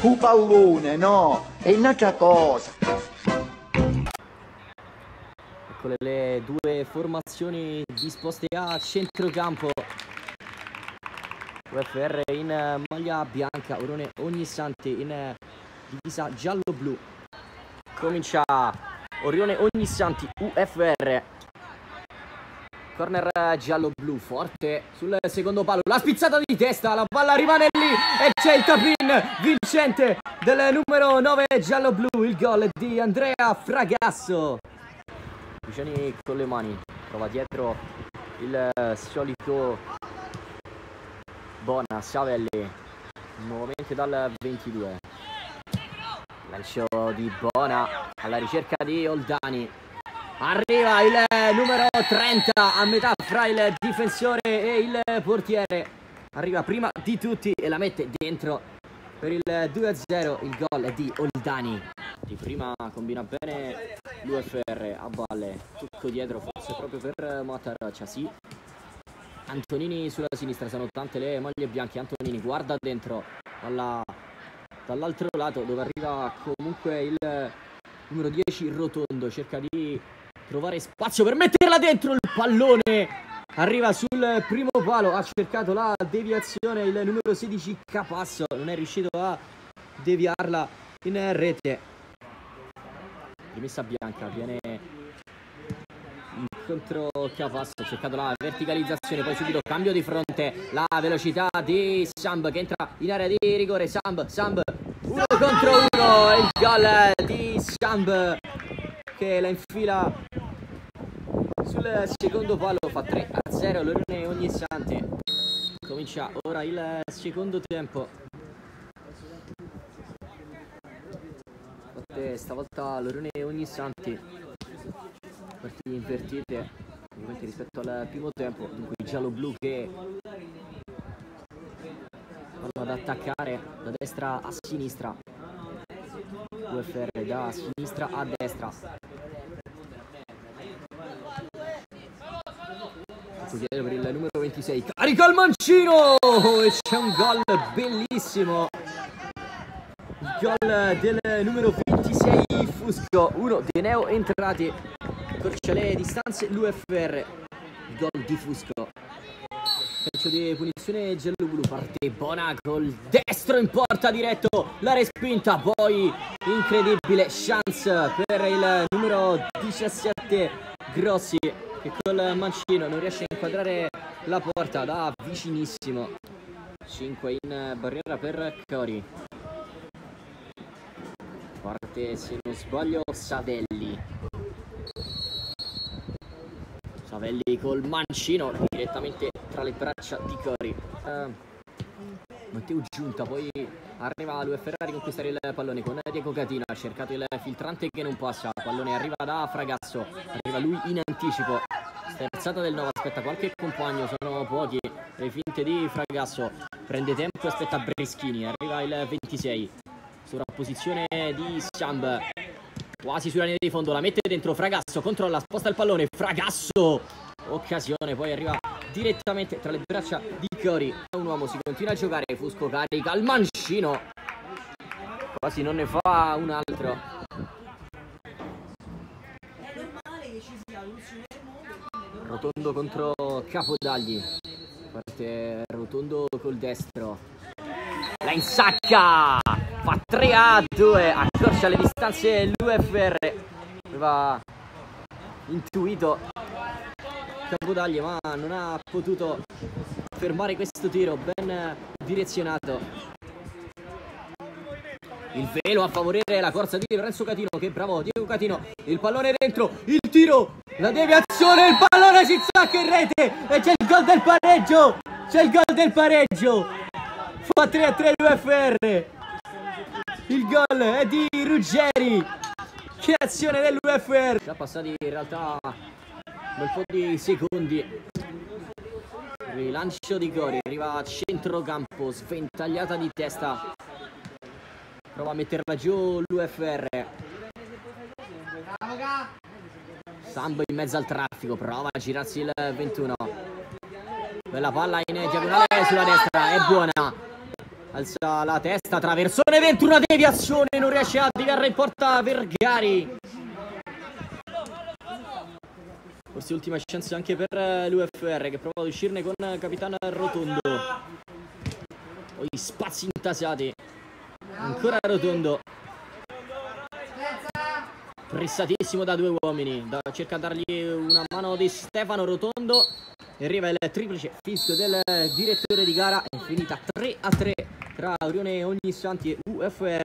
Un pallone, no, è un'altra cosa. Eccole le due formazioni disposte a centrocampo. UFR in maglia bianca, Orone Ognissanti in eh, divisa giallo-blu. Comincia Orione Ognissanti, UFR. Corner giallo-blu, forte sul secondo palo. La spizzata di testa, la palla rimane lì e c'è il tapin vincente del numero 9 giallo-blu. Il gol di Andrea Fragasso. Luciani con le mani, trova dietro il solito Bona, Savelli, nuovamente dal 22. Lancio di Bona alla ricerca di Oldani. Arriva il numero 30 a metà fra il difensore e il portiere. Arriva prima di tutti e la mette dentro per il 2-0. Il gol di Oldani. Di prima combina bene l'UFR a balle. Tocco dietro forse proprio per Mataraccia, sì. Antonini sulla sinistra, sono tante le maglie bianche. Antonini guarda dentro dalla, dall'altro lato dove arriva comunque il numero 10 Rotondo. Cerca di trovare spazio per metterla dentro il pallone. Arriva sul primo palo, ha cercato la deviazione il numero 16 Capasso, non è riuscito a deviarla in rete. Rimessa bianca, viene contro Capasso, ha cercato la verticalizzazione, poi subito cambio di fronte, la velocità di Samb che entra in area di rigore, Samb, Samb, uno contro uno, il gol di Samb che la infila sul secondo palo, fa 3 a 0 l'Orone ogni istante. Comincia ora il secondo tempo. Forte stavolta l'Orone ogni istante partite invertite rispetto al primo tempo cui giallo-blu che vanno ad attaccare da destra a sinistra UFR da sinistra a destra dietro per il numero 26 carica il mancino! E c'è un gol bellissimo. Il gol del numero 26 Fusco. Uno dei neo entrati. Accorcia le distanze l'UFR gol di Fusco. Calcio di punizione giallo-blu parte Bona col destro in porta diretto. La respinta poi incredibile chance per il numero 17 Grossi che col mancino non riesce a inquadrare la porta da vicinissimo. 5 in barriera per Cori. Parte se non sbaglio Savelli. Savelli col mancino direttamente tra le braccia di Cori. Uh, Matteo Giunta, poi arriva lui Ferrari a conquistare il pallone con Diego Catino, ha cercato il filtrante che non passa, pallone arriva da Fragasso, arriva lui in anticipo, sterzata del 9, aspetta qualche compagno, sono pochi, le finte di Fragasso, prende tempo e aspetta Breschini, arriva il 26, sovrapposizione di Samb, Quasi sulla linea di fondo, la mette dentro Fragasso, controlla, sposta il pallone, Fragasso! Occasione, poi arriva direttamente tra le braccia di Cori. Un uomo si continua a giocare, Fusco carica il mancino. Quasi non ne fa un altro. Rotondo contro Capodagli. Parte Rotondo col destro. La insacca! Fa 3 a 2 accorcia le distanze l'UFR aveva intuito Capodaglie ma non ha potuto fermare questo tiro ben direzionato il velo a favorire la corsa di Lorenzo Catino che bravo Diego Catino il pallone dentro il tiro la deviazione il pallone si zacca in rete e c'è il gol del pareggio c'è il gol del pareggio. Fa 3 a 3 l'UFR il gol è di Ruggeri che azione dell'UFR già passati in realtà un bel po' di secondi. Rilancio di Cori arriva a centrocampo sventagliata di testa prova a metterla giù l'UFR Sambo in mezzo al traffico prova a girarsi il 21 bella palla in diagonale sulla destra è buona alza la testa, traversone 21 deviazione, non riesce a tirare in porta Vergari. Forse ultima chance anche per l'UFR che prova ad uscirne con Capitano Rotondo. Poi spazi intasati. Ancora Rotondo. Pressatissimo da due uomini. Da, cerca di dargli una mano di Stefano Rotondo. E arriva il triplice fischio del direttore di gara. È finita 3 a 3 tra Orione Ognissanti e UFR.